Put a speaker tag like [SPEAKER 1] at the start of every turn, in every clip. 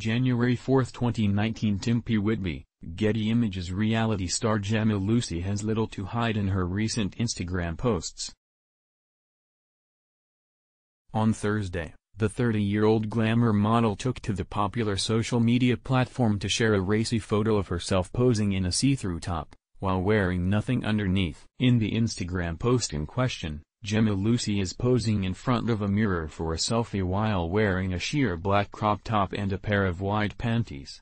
[SPEAKER 1] January 4, 2019 Tim P. Whitby, Getty Images reality star Jemma Lucy has little to hide in her recent Instagram posts. On Thursday, the 30-year-old glamour model took to the popular social media platform to share a racy photo of herself posing in a see-through top, while wearing nothing underneath. In the Instagram post in question, Jemma Lucy is posing in front of a mirror for a selfie while wearing a sheer black crop top and a pair of white panties.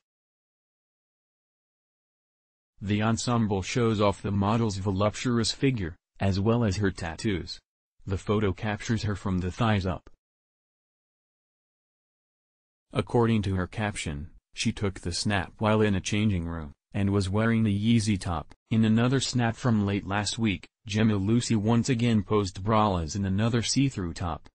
[SPEAKER 1] The ensemble shows off the model's voluptuous figure, as well as her tattoos. The photo captures her from the thighs up. According to her caption, she took the snap while in a changing room, and was wearing the Yeezy top. In another snap from late last week, Jemma Lucy once again posed braless in another see-through top.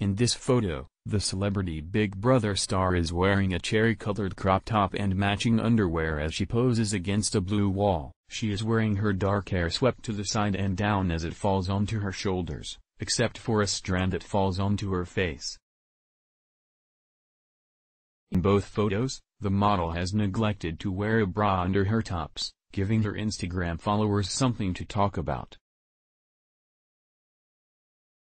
[SPEAKER 1] In this photo, the celebrity Big Brother star is wearing a cherry-colored crop top and matching underwear as she poses against a blue wall. She is wearing her dark hair swept to the side and down as it falls onto her shoulders except for a strand that falls onto her face. In both photos, the model has neglected to wear a bra under her tops, giving her Instagram followers something to talk about.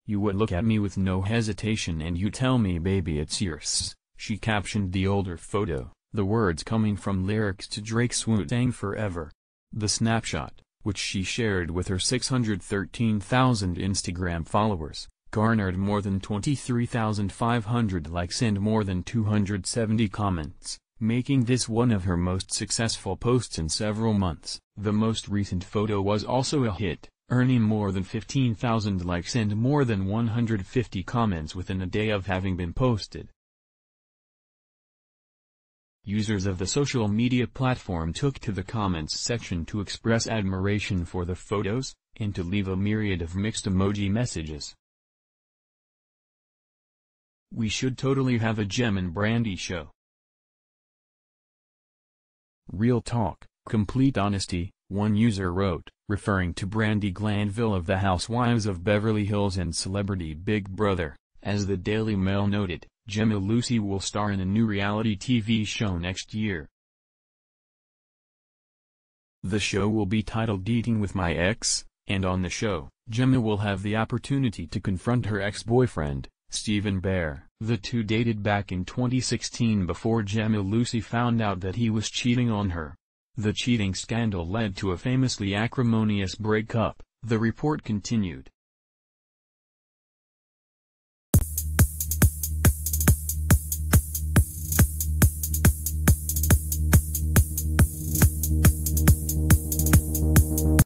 [SPEAKER 1] You would look at me with no hesitation and you tell me baby it's yours, she captioned the older photo, the words coming from lyrics to Drake's Wu-Tang Forever. The snapshot, which she shared with her 613,000 Instagram followers, garnered more than 23,500 likes and more than 270 comments, making this one of her most successful posts in several months. The most recent photo was also a hit, earning more than 15,000 likes and more than 150 comments within a day of having been posted. Users of the social media platform took to the comments section to express admiration for the photos, and to leave a myriad of mixed emoji messages. We should totally have a Gem and Brandi show. Real talk, complete honesty, one user wrote, referring to Brandi Glanville of the Housewives of Beverly Hills and celebrity Big Brother, as the Daily Mail noted. Jemma Lucy will star in a new reality TV show next year. The show will be titled Eating with My Ex, and on the show, Jemma will have the opportunity to confront her ex-boyfriend, Stephen Bear. The two dated back in 2016 before Jemma Lucy found out that he was cheating on her. The cheating scandal led to a famously acrimonious breakup, the report continued.